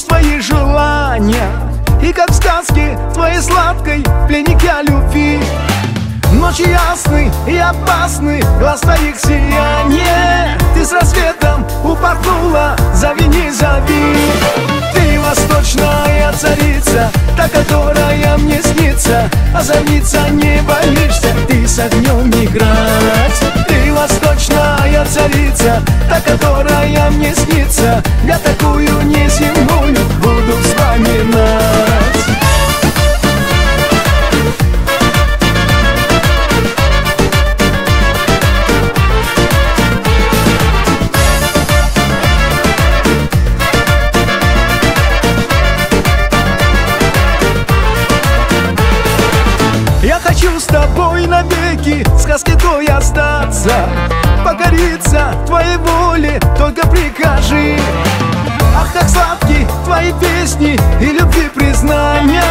чувства и желания. И как в сказке твоей сладкой пленник я любви. Ночи ясны и опасны, глаз твоих сияние. Ты с рассветом упорхнула, зови, не зови. Ты восточная царица, та, которая мне снится. А зовиться не боишься, ты с огнем играть. Ты восточная царица, та, которая мне снится. Я такую тобой навеки. Сказки той остаться Покориться твоей воле, только прикажи. Ах, как сладки твои песни и любви признания.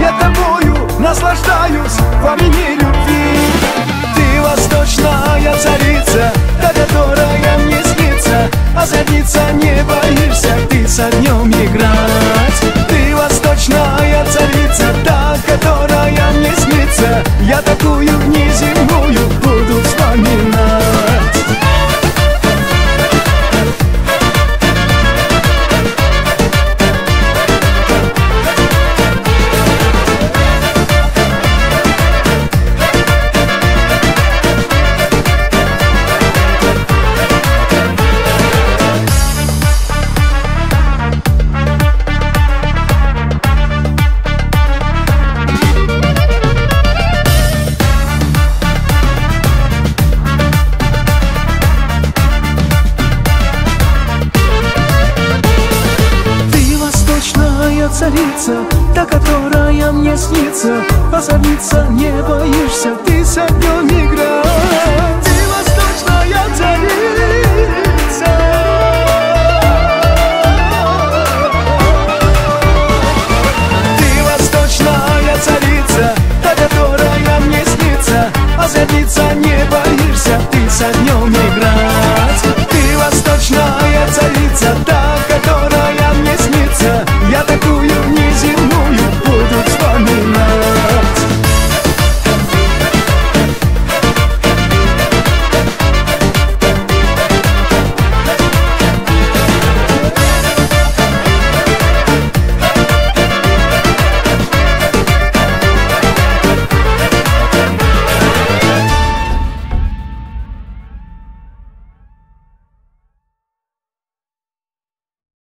Я тобою наслаждаюсь во имени любви. Ты восточная царица, та, которая мне снится Озорниться не боишься, царица, та, которая мне снится. Позориться не боишься, ты с огнем играешь